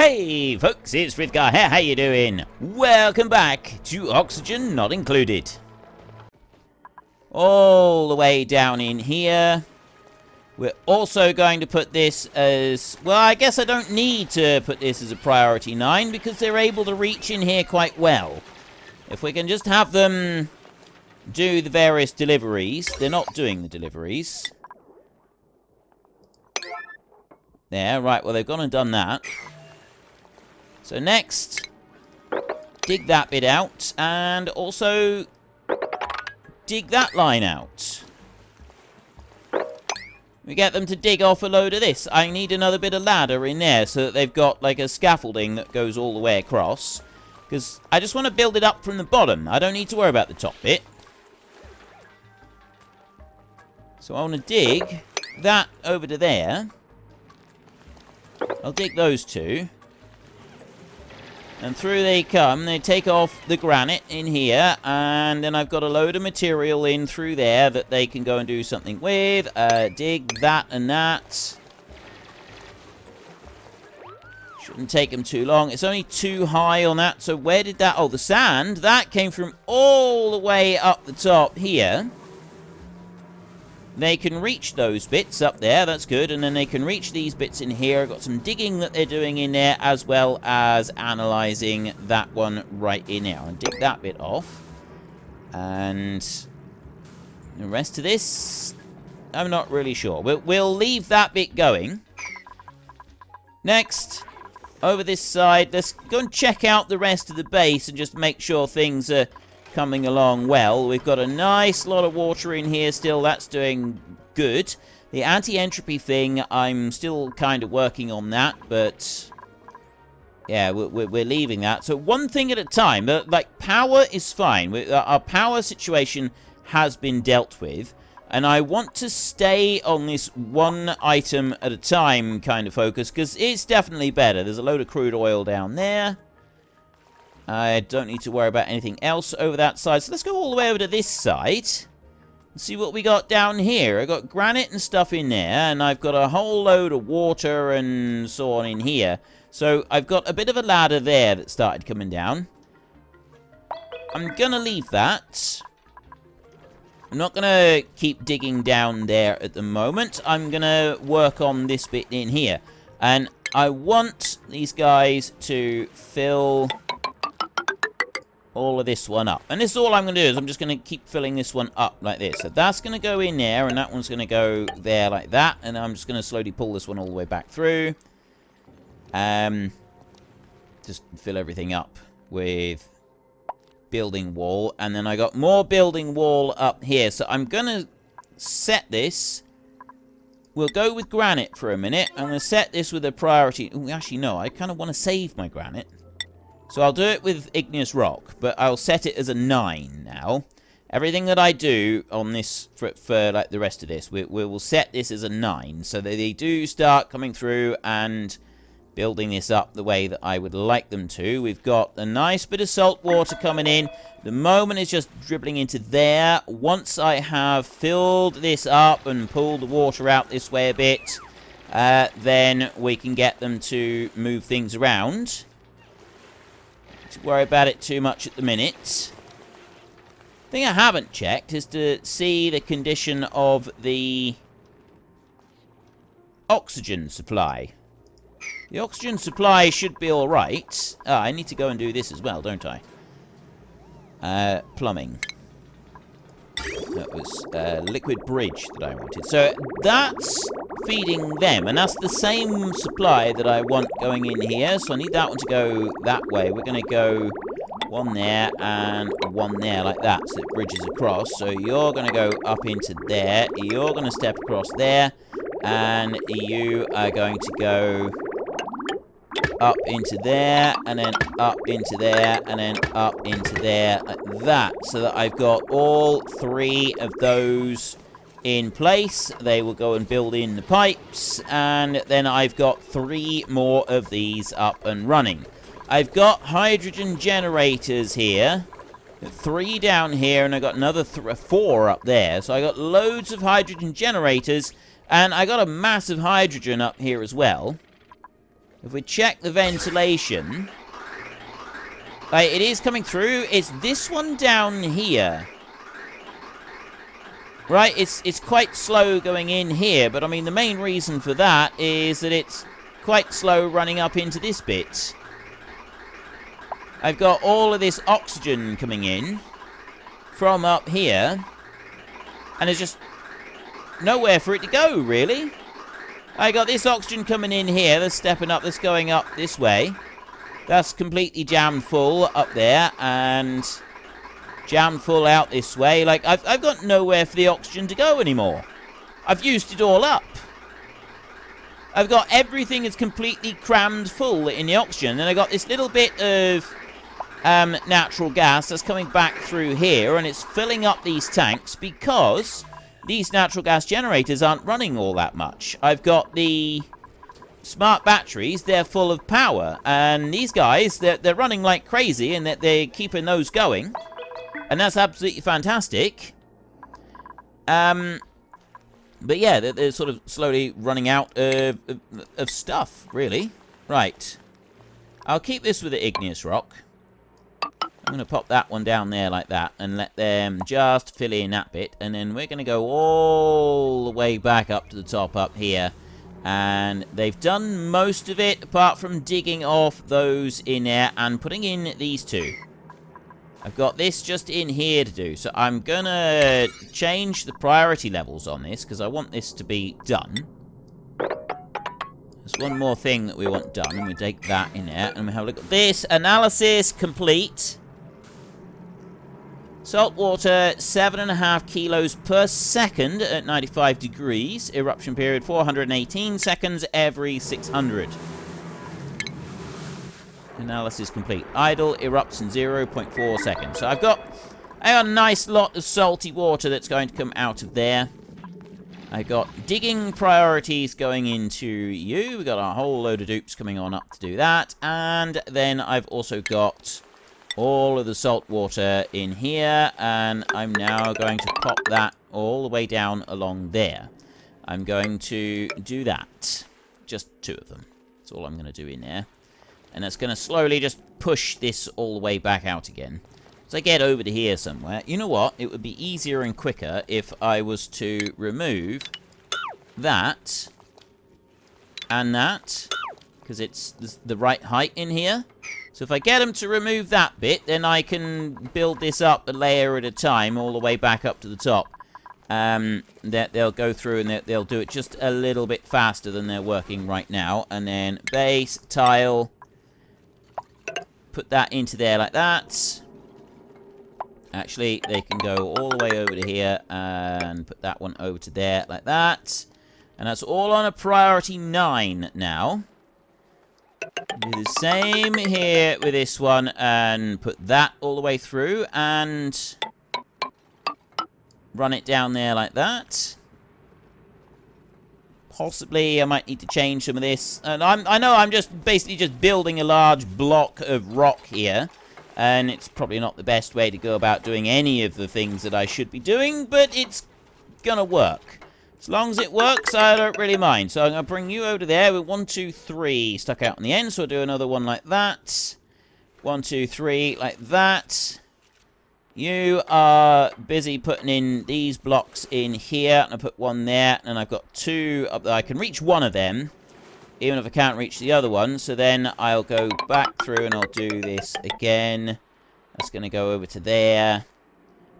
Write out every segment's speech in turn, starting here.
Hey folks, it's Frithgar here, how you doing? Welcome back to Oxygen Not Included. All the way down in here. We're also going to put this as... Well, I guess I don't need to put this as a priority 9 because they're able to reach in here quite well. If we can just have them do the various deliveries. They're not doing the deliveries. There, right, well, they've gone and done that. So next, dig that bit out, and also dig that line out. We get them to dig off a load of this. I need another bit of ladder in there so that they've got like a scaffolding that goes all the way across. Because I just want to build it up from the bottom. I don't need to worry about the top bit. So I want to dig that over to there. I'll dig those two. And through they come. They take off the granite in here. And then I've got a load of material in through there that they can go and do something with. Uh, dig that and that. Shouldn't take them too long. It's only too high on that. So where did that... Oh, the sand. That came from all the way up the top here. They can reach those bits up there, that's good, and then they can reach these bits in here. I've got some digging that they're doing in there, as well as analysing that one right in there. And dig that bit off. And the rest of this, I'm not really sure. We'll, we'll leave that bit going. Next, over this side, let's go and check out the rest of the base and just make sure things are coming along well. We've got a nice lot of water in here still. That's doing good. The anti-entropy thing, I'm still kind of working on that, but... Yeah, we're, we're leaving that. So one thing at a time. Like, power is fine. Uh, our power situation has been dealt with. And I want to stay on this one item at a time kind of focus, because it's definitely better. There's a load of crude oil down there. I don't need to worry about anything else over that side. So let's go all the way over to this side. And see what we got down here. i got granite and stuff in there. And I've got a whole load of water and so on in here. So I've got a bit of a ladder there that started coming down. I'm going to leave that. I'm not going to keep digging down there at the moment. I'm going to work on this bit in here. And I want these guys to fill all of this one up. And this is all I'm going to do is I'm just going to keep filling this one up like this. So that's going to go in there, and that one's going to go there like that. And I'm just going to slowly pull this one all the way back through. Um, just fill everything up with building wall. And then I got more building wall up here. So I'm going to set this... We'll go with granite for a minute. I'm going to set this with a priority... Ooh, actually, no. I kind of want to save my granite. So I'll do it with igneous rock, but I'll set it as a 9 now. Everything that I do on this, for, for like the rest of this, we, we will set this as a 9, so that they do start coming through and building this up the way that I would like them to. We've got a nice bit of salt water coming in. The moment is just dribbling into there. Once I have filled this up and pulled the water out this way a bit, uh, then we can get them to move things around to worry about it too much at the minute. thing I haven't checked is to see the condition of the oxygen supply. The oxygen supply should be alright. Ah, I need to go and do this as well, don't I? Uh, plumbing. That was uh, liquid bridge that I wanted. So that's feeding them, and that's the same supply that I want going in here. So I need that one to go that way. We're going to go one there and one there like that, so it bridges across. So you're going to go up into there. You're going to step across there, and you are going to go up into there, and then up into there, and then up into there, like that. So that I've got all three of those in place. They will go and build in the pipes, and then I've got three more of these up and running. I've got hydrogen generators here. Three down here, and I've got another uh, four up there. So I got loads of hydrogen generators, and I got a massive hydrogen up here as well. If we check the ventilation... Like, it is coming through. It's this one down here. Right, it's it's quite slow going in here, but I mean the main reason for that is that it's quite slow running up into this bit. I've got all of this oxygen coming in from up here, and there's just nowhere for it to go, really. I got this oxygen coming in here, that's stepping up, that's going up this way. That's completely jammed full up there, and jammed full out this way. Like, I've, I've got nowhere for the oxygen to go anymore. I've used it all up. I've got everything is completely crammed full in the oxygen. And I got this little bit of um, natural gas that's coming back through here. And it's filling up these tanks because these natural gas generators aren't running all that much. I've got the smart batteries. They're full of power. And these guys, they're, they're running like crazy and that they're keeping those going. And that's absolutely fantastic. Um, but yeah, they're, they're, sort of slowly running out of, of, of, stuff, really. Right. I'll keep this with the igneous rock. I'm going to pop that one down there like that and let them just fill in that bit. And then we're going to go all the way back up to the top up here. And they've done most of it apart from digging off those in there and putting in these two. I've got this just in here to do. So I'm going to change the priority levels on this because I want this to be done. There's one more thing that we want done, and we take that in there, and we have a look at this. Analysis complete. Salt water, 7.5 kilos per second at 95 degrees. Eruption period, 418 seconds every 600. Analysis complete. Idle erupts in 0.4 seconds. So I've got, a nice lot of salty water that's going to come out of there. I've got digging priorities going into you. We've got a whole load of dupes coming on up to do that. And then I've also got all of the salt water in here. And I'm now going to pop that all the way down along there. I'm going to do that. Just two of them. That's all I'm going to do in there. And that's going to slowly just push this all the way back out again. So I get over to here somewhere. You know what? It would be easier and quicker if I was to remove that and that. Because it's the right height in here. So if I get them to remove that bit, then I can build this up a layer at a time all the way back up to the top. Um, that they'll go through and they'll do it just a little bit faster than they're working right now. And then base, tile, put that into there like that. Actually, they can go all the way over to here and put that one over to there like that. And that's all on a priority 9 now. Do the same here with this one and put that all the way through and run it down there like that. Possibly I might need to change some of this. And I'm, I know I'm just basically just building a large block of rock here. And it's probably not the best way to go about doing any of the things that I should be doing, but it's gonna work. As long as it works, I don't really mind. So I'm going to bring you over there with one, two, three stuck out on the end. So we'll do another one like that. One, two, three, like that. You are busy putting in these blocks in here. And I put one there. And I've got two up there. I can reach one of them. Even if I can't reach the other one. So then I'll go back through and I'll do this again. That's going to go over to there.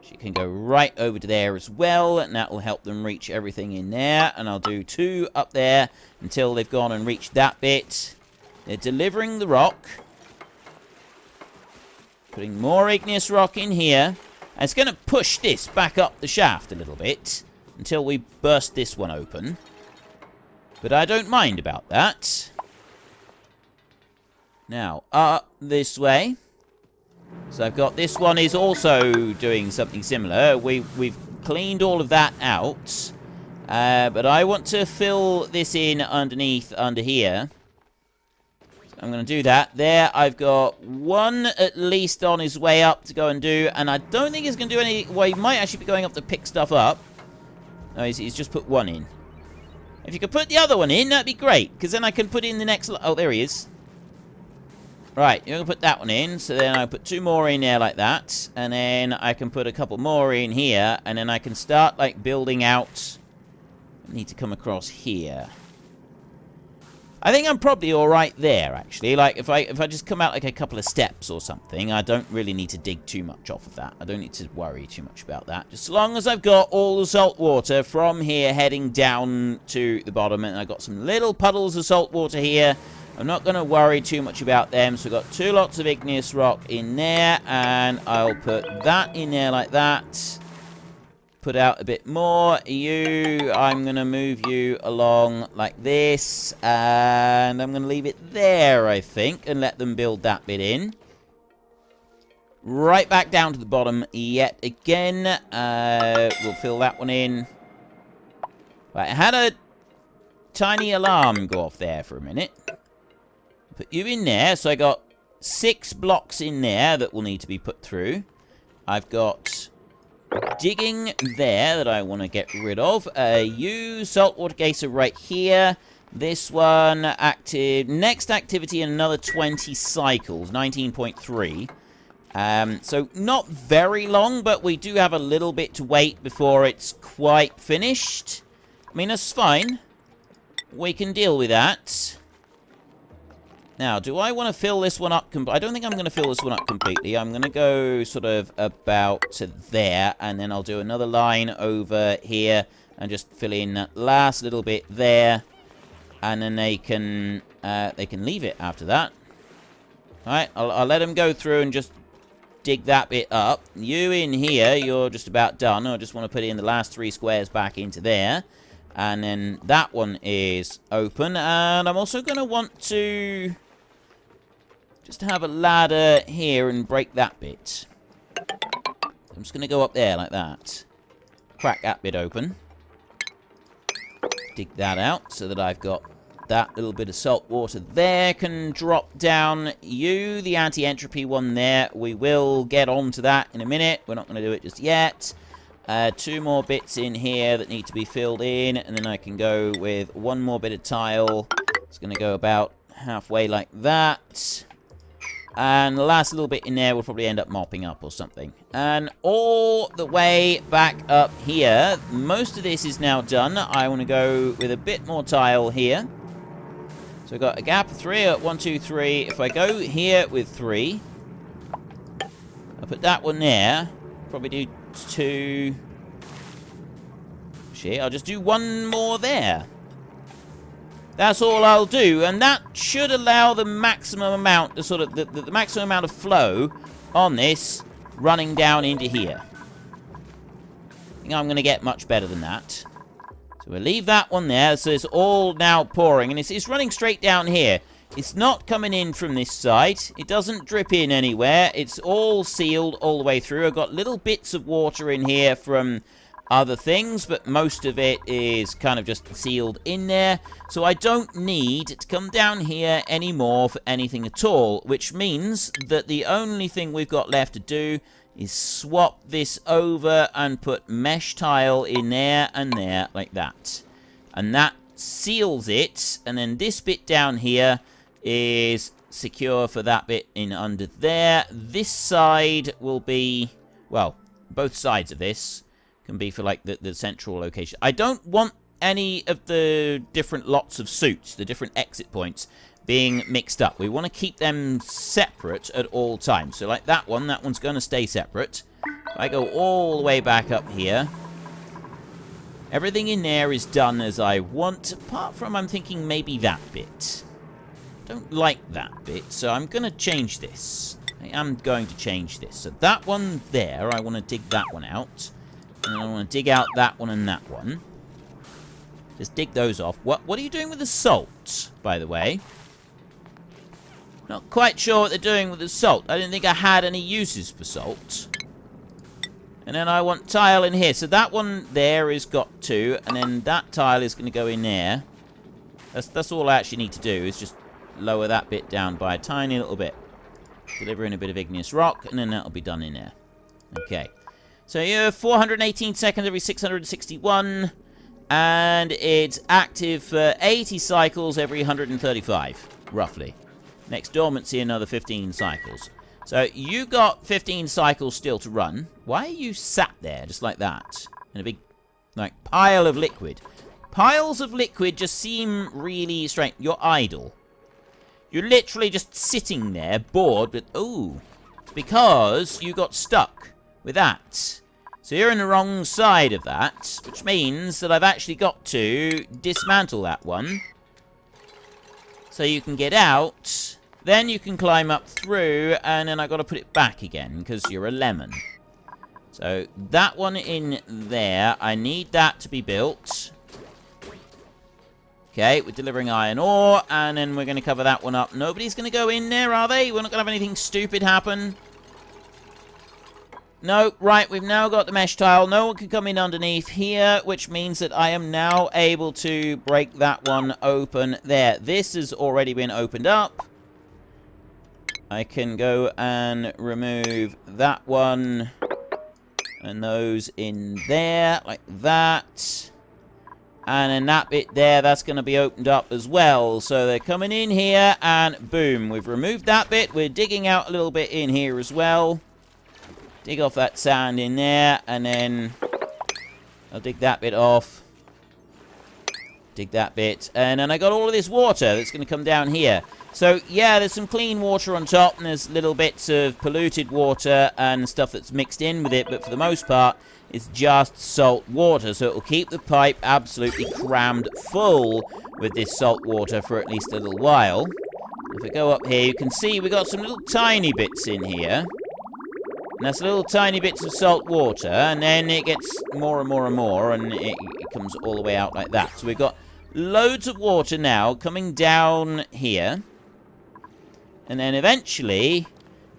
She can go right over to there as well. And that will help them reach everything in there. And I'll do two up there until they've gone and reached that bit. They're delivering the rock. Putting more igneous rock in here. And it's going to push this back up the shaft a little bit until we burst this one open. But I don't mind about that. Now, up this way. So I've got this one is also doing something similar. We, we've cleaned all of that out. Uh, but I want to fill this in underneath under here. I'm going to do that. There, I've got one at least on his way up to go and do. And I don't think he's going to do any... Well, he might actually be going up to pick stuff up. No, he's, he's just put one in. If you could put the other one in, that'd be great. Because then I can put in the next... Oh, there he is. Right, you're going to put that one in. So then I put two more in there like that. And then I can put a couple more in here. And then I can start, like, building out... I need to come across here. I think I'm probably alright there, actually. Like, if I if I just come out like a couple of steps or something, I don't really need to dig too much off of that. I don't need to worry too much about that. Just as long as I've got all the salt water from here heading down to the bottom, and I've got some little puddles of salt water here, I'm not going to worry too much about them. So we've got two lots of igneous rock in there, and I'll put that in there like that put out a bit more. You, I'm going to move you along like this. And I'm going to leave it there, I think, and let them build that bit in. Right back down to the bottom yet again. Uh, we'll fill that one in. Right, I had a tiny alarm go off there for a minute. Put you in there. So I got six blocks in there that will need to be put through. I've got digging there that I want to get rid of. Uh, you, saltwater geyser right here. This one active. Next activity in another 20 cycles, 19.3. Um, so not very long, but we do have a little bit to wait before it's quite finished. I mean, that's fine. We can deal with that. Now, do I want to fill this one up? I don't think I'm going to fill this one up completely. I'm going to go sort of about to there, and then I'll do another line over here and just fill in that last little bit there, and then they can uh, they can leave it after that. All right, I'll, I'll let them go through and just dig that bit up. You in here, you're just about done. I just want to put in the last three squares back into there. And then that one is open. And I'm also going to want to just have a ladder here and break that bit. I'm just going to go up there like that. Crack that bit open. Dig that out so that I've got that little bit of salt water there can drop down. You, the anti-entropy one there, we will get onto that in a minute. We're not going to do it just yet. Uh, two more bits in here that need to be filled in, and then I can go with one more bit of tile. It's going to go about halfway like that. And the last little bit in there will probably end up mopping up or something. And all the way back up here, most of this is now done. I want to go with a bit more tile here. So we've got a gap of three at one, two, three. If I go here with three, I'll put that one there. Probably do two. Shit, I'll just do one more there. That's all I'll do, and that should allow the maximum amount, the sort of the, the, the maximum amount of flow on this running down into here. I think I'm going to get much better than that. So we'll leave that one there. So it's all now pouring, and it's, it's running straight down here. It's not coming in from this side. It doesn't drip in anywhere. It's all sealed all the way through. I've got little bits of water in here from other things, but most of it is kind of just sealed in there. So I don't need to come down here anymore for anything at all, which means that the only thing we've got left to do is swap this over and put mesh tile in there and there like that. And that seals it, and then this bit down here is secure for that bit in under there. This side will be, well, both sides of this can be for like the, the central location. I don't want any of the different lots of suits, the different exit points, being mixed up. We want to keep them separate at all times. So like that one, that one's going to stay separate. If I go all the way back up here. Everything in there is done as I want, apart from I'm thinking maybe that bit. don't like that bit, so I'm going to change this. I am going to change this. So that one there, I want to dig that one out. And I want to dig out that one and that one. Just dig those off. What, what are you doing with the salt, by the way? Not quite sure what they're doing with the salt. I didn't think I had any uses for salt. And then I want tile in here. So that one there is got two. And then that tile is going to go in there. That's, that's all I actually need to do is just lower that bit down by a tiny little bit. Deliver in a bit of igneous rock. And then that'll be done in there. Okay. So have 418 seconds every 661. And it's active for 80 cycles every 135, roughly. Next dormancy, another 15 cycles. So you got 15 cycles still to run. Why are you sat there just like that? In a big, like, pile of liquid. Piles of liquid just seem really strange. You're idle. You're literally just sitting there, bored, but... Ooh. Because you got stuck with that. So you're on the wrong side of that, which means that I've actually got to dismantle that one. So you can get out, then you can climb up through, and then I've got to put it back again, because you're a lemon. So that one in there, I need that to be built. Okay, we're delivering iron ore, and then we're going to cover that one up. Nobody's going to go in there, are they? We're not going to have anything stupid happen. No, right, we've now got the mesh tile. No one can come in underneath here, which means that I am now able to break that one open there. This has already been opened up. I can go and remove that one and those in there, like that. And then that bit there, that's going to be opened up as well. So they're coming in here, and boom, we've removed that bit. We're digging out a little bit in here as well. Dig off that sand in there, and then I'll dig that bit off. Dig that bit. And then I got all of this water that's going to come down here. So, yeah, there's some clean water on top, and there's little bits of polluted water and stuff that's mixed in with it, but for the most part, it's just salt water, so it'll keep the pipe absolutely crammed full with this salt water for at least a little while. If we go up here, you can see we got some little tiny bits in here. And that's little tiny bits of salt water, and then it gets more and more and more, and it, it comes all the way out like that. So we've got loads of water now coming down here. And then eventually,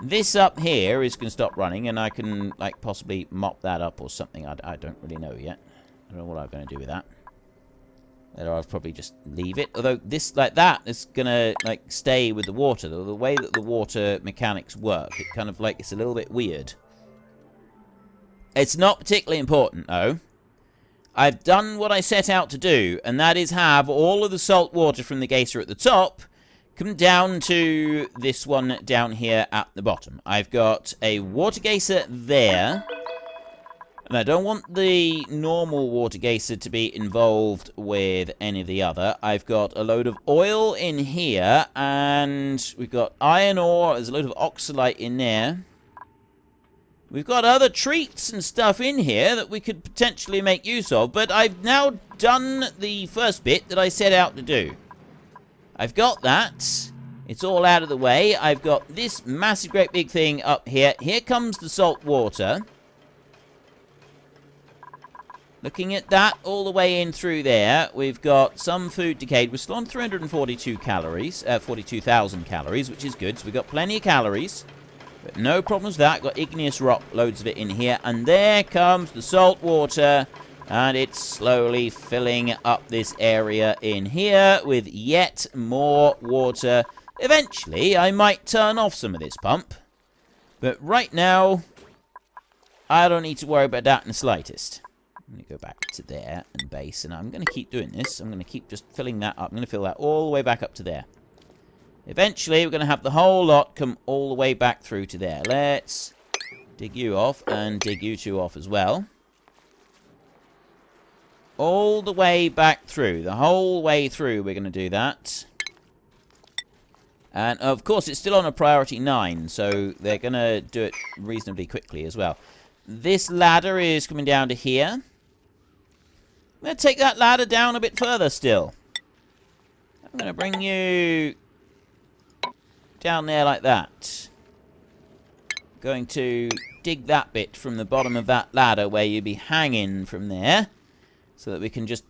this up here is going to stop running, and I can, like, possibly mop that up or something. I, I don't really know yet. I don't know what I'm going to do with that. Or I'll probably just leave it. Although this, like that, is to, like, stay with the water. The, the way that the water mechanics work, it kind of, like, it's a little bit weird. It's not particularly important, though. I've done what I set out to do, and that is have all of the salt water from the geyser at the top come down to this one down here at the bottom. I've got a water geyser there. And I don't want the normal water geyser to be involved with any of the other. I've got a load of oil in here, and we've got iron ore. There's a load of oxylite in there. We've got other treats and stuff in here that we could potentially make use of, but I've now done the first bit that I set out to do. I've got that. It's all out of the way. I've got this massive, great big thing up here. Here comes the salt water. Looking at that all the way in through there, we've got some food decayed. We're still on 342 calories, uh, 42,000 calories, which is good. So we've got plenty of calories. But no problems with that. Got igneous rock, loads of it in here. And there comes the salt water. And it's slowly filling up this area in here with yet more water. Eventually, I might turn off some of this pump. But right now, I don't need to worry about that in the slightest. I'm going to go back to there and base, and I'm going to keep doing this. I'm going to keep just filling that up. I'm going to fill that all the way back up to there. Eventually, we're going to have the whole lot come all the way back through to there. Let's dig you off and dig you two off as well all the way back through. The whole way through we're going to do that. And, of course, it's still on a priority 9, so they're going to do it reasonably quickly as well. This ladder is coming down to here. I'm going to take that ladder down a bit further still. I'm going to bring you down there like that. Going to dig that bit from the bottom of that ladder where you'd be hanging from there so that we can just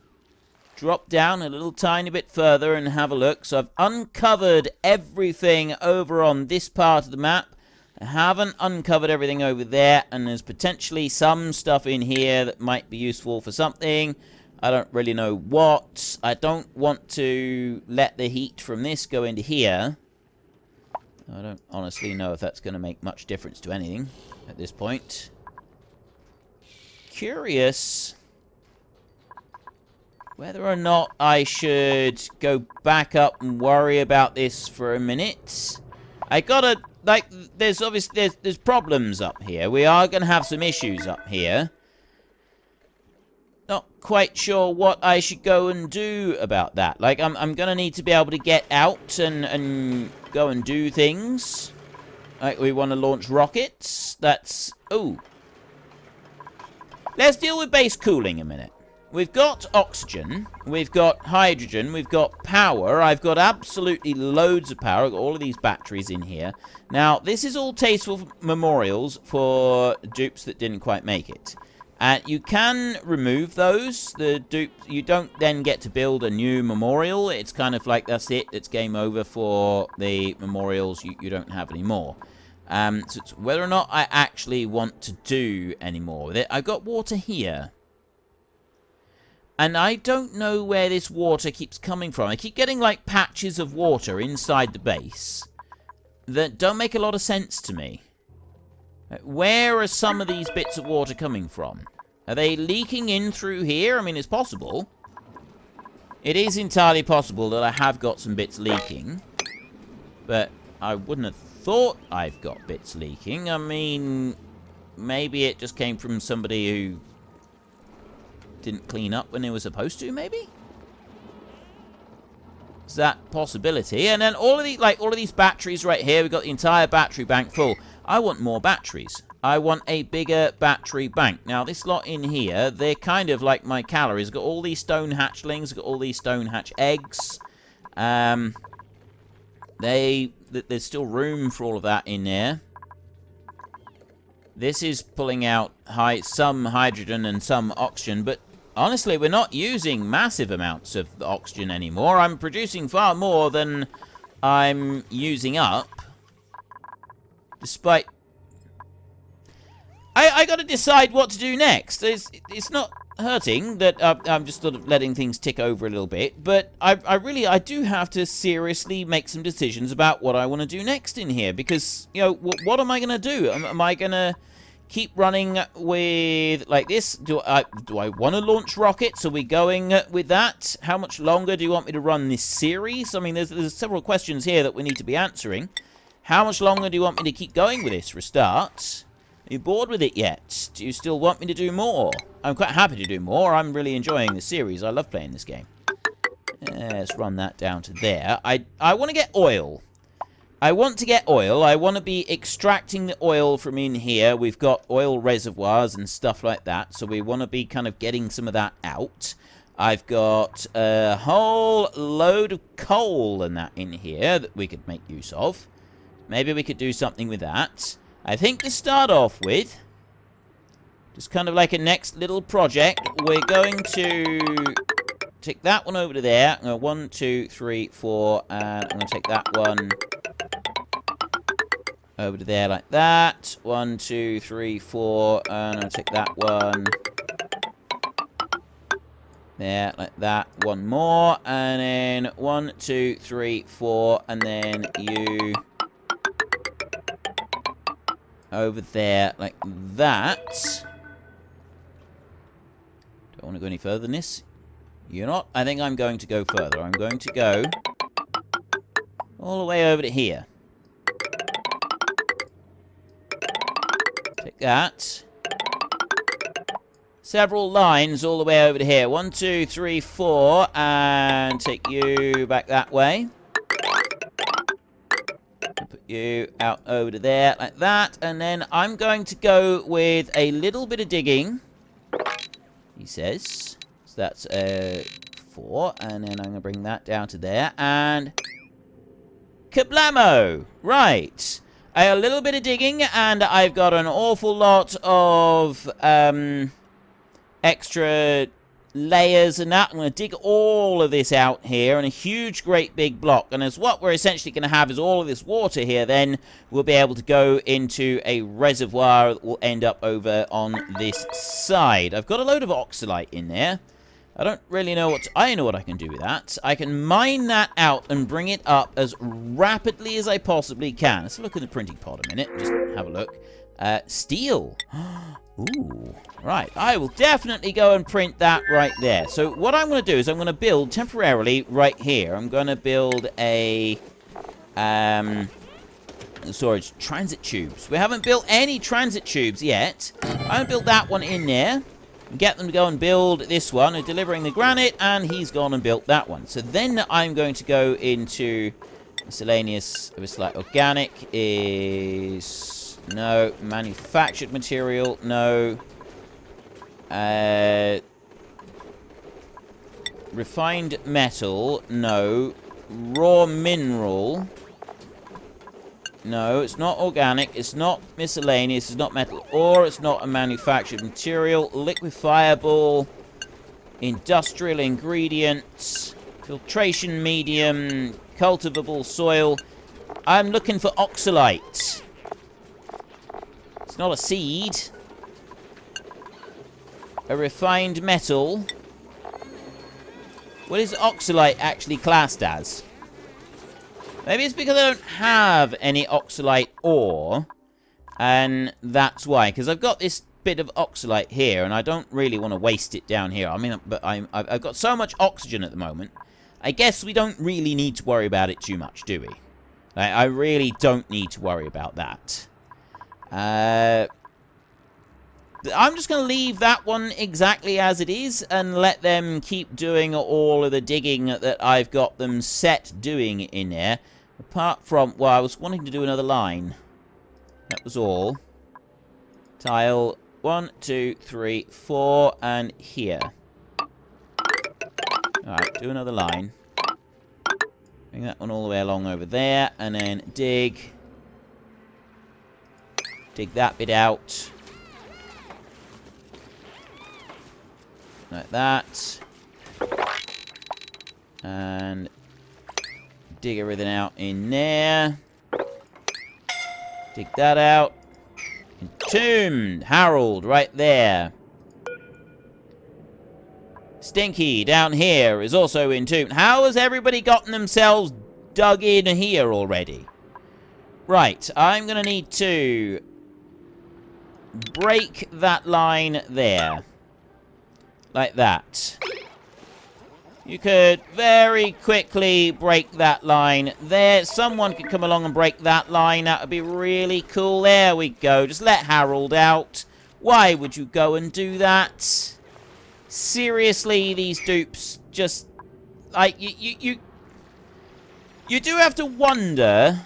drop down a little tiny bit further and have a look. So I've uncovered everything over on this part of the map. I haven't uncovered everything over there, and there's potentially some stuff in here that might be useful for something. I don't really know what. I don't want to let the heat from this go into here. I don't honestly know if that's going to make much difference to anything at this point. Curious whether or not I should go back up and worry about this for a minute. I gotta, like, there's obviously, there's, there's problems up here. We are gonna have some issues up here. Not quite sure what I should go and do about that. Like, I'm, I'm gonna need to be able to get out and, and go and do things. Like, we want to launch rockets. That's, oh. Let's deal with base cooling a minute. We've got oxygen, we've got hydrogen, we've got power. I've got absolutely loads of power. I've got all of these batteries in here. Now, this is all tasteful memorials for dupes that didn't quite make it. And you can remove those. The dupe, you don't then get to build a new memorial. It's kind of like that's it. It's game over for the memorials you, you don't have anymore. Um, so whether or not I actually want to do any more with it. I've got water here. And I don't know where this water keeps coming from. I keep getting like patches of water inside the base that don't make a lot of sense to me. Uh, where are some of these bits of water coming from? Are they leaking in through here? I mean, it's possible. It is entirely possible that I have got some bits leaking. But I wouldn't have thought I've got bits leaking. I mean, maybe it just came from somebody who didn't clean up when they were supposed to, maybe? Is that possibility? And then all of these, like, all of these batteries right here, we've got the entire battery bank full. I want more batteries. I want a bigger battery bank. Now, this lot in here, they're kind of like my calories. I've got all these stone hatchlings, got all these stone hatch eggs. Um, they, there's still room for all of that in there. This is pulling out high, some hydrogen and some oxygen, but honestly, we're not using massive amounts of oxygen anymore. I'm producing far more than I'm using up. Despite... I, I gotta decide what to do next. It's, it's not hurting that uh, I'm just sort of letting things tick over a little bit, but I, I really, I do have to seriously make some decisions about what I want to do next in here, because, you know, what am I going to do? Am, am I going to keep running with like this? Do I do I want to launch rockets? Are we going with that? How much longer do you want me to run this series? I mean, there's, there's several questions here that we need to be answering. How much longer do you want me to keep going with this? Restart. Are you bored with it yet? Do you still want me to do more? I'm quite happy to do more. I'm really enjoying the series. I love playing this game. Let's run that down to there. I, I want to get oil. I want to get oil. I want to be extracting the oil from in here. We've got oil reservoirs and stuff like that. So we want to be kind of getting some of that out. I've got a whole load of coal and that in here that we could make use of. Maybe we could do something with that. I think to start off with, just kind of like a next little project, we're going to take that one over to there. I'm going to one, two, three, four, and I'm going to take that one over to there like that. One, two, three, four, and I'll take that one there like that. One more, and then one, two, three, four, and then you over there like that. Don't want to go any further than this. You're not? I think I'm going to go further. I'm going to go all the way over to here. Take that. Several lines all the way over to here. One, two, three, four. And take you back that way you out over there like that. And then I'm going to go with a little bit of digging. He says. So that's uh, four. And then I'm going to bring that down to there. And kablamo! Right. A little bit of digging and I've got an awful lot of um, extra layers and that. I'm going to dig all of this out here in a huge, great big block. And as what we're essentially going to have is all of this water here, then we'll be able to go into a reservoir that will end up over on this side. I've got a load of oxylite in there. I don't really know what... To, I know what I can do with that. I can mine that out and bring it up as rapidly as I possibly can. Let's look at the printing pod a minute. Just have a look. Uh, steel. Ooh. Right, I will definitely go and print that right there. So what I'm going to do is I'm going to build temporarily right here. I'm going to build a... Um, storage transit tubes. We haven't built any transit tubes yet. I'm going to build that one in there. And Get them to go and build this one. and delivering the granite, and he's gone and built that one. So then I'm going to go into miscellaneous. It's like organic is... No. Manufactured material. No. Uh, refined metal. No. Raw mineral. No, it's not organic, it's not miscellaneous, it's not metal ore, it's not a manufactured material, liquefiable, industrial ingredients, filtration medium, cultivable soil. I'm looking for oxylite. Not a seed. A refined metal. What is oxylite actually classed as? Maybe it's because I don't have any oxylite ore. And that's why. Because I've got this bit of oxylite here. And I don't really want to waste it down here. I mean, but I'm, I've got so much oxygen at the moment. I guess we don't really need to worry about it too much, do we? Like, I really don't need to worry about that. Uh, I'm just going to leave that one exactly as it is and let them keep doing all of the digging that I've got them set doing in there. Apart from, well, I was wanting to do another line. That was all. Tile one, two, three, four, and here. Alright, do another line. Bring that one all the way along over there, and then dig. Dig that bit out. Like that. And dig everything out in there. Dig that out. Entombed. Harold, right there. Stinky, down here, is also entombed. How has everybody gotten themselves dug in here already? Right, I'm going to need to break that line there. Like that. You could very quickly break that line there. Someone could come along and break that line. That would be really cool. There we go. Just let Harold out. Why would you go and do that? Seriously, these dupes just... Like, you... You, you, you do have to wonder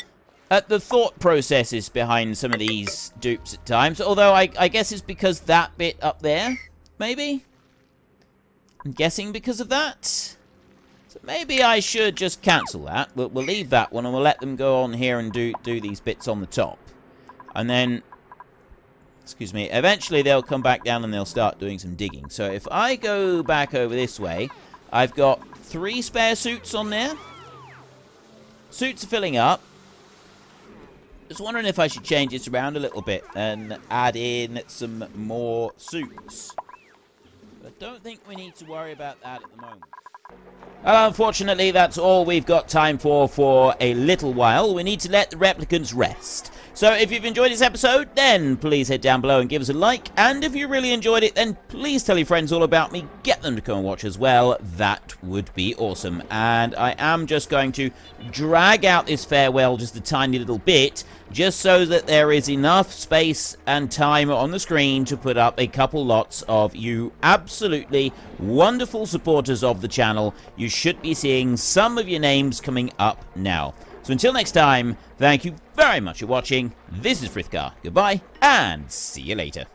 at the thought processes behind some of these dupes at times. Although, I, I guess it's because that bit up there, maybe? I'm guessing because of that. So maybe I should just cancel that. We'll, we'll leave that one and we'll let them go on here and do, do these bits on the top. And then, excuse me, eventually they'll come back down and they'll start doing some digging. So if I go back over this way, I've got three spare suits on there. Suits are filling up. Just wondering if I should change this around a little bit and add in some more suits. But don't think we need to worry about that at the moment. Well, unfortunately, that's all we've got time for for a little while. We need to let the replicants rest. So if you've enjoyed this episode, then please head down below and give us a like. And if you really enjoyed it, then please tell your friends all about me. Get them to come and watch as well. That would be awesome. And I am just going to drag out this farewell just a tiny little bit, just so that there is enough space and time on the screen to put up a couple lots of you absolutely wonderful supporters of the channel. You should be seeing some of your names coming up now. So until next time, thank you very much for watching. This is Frithgar. Goodbye, and see you later.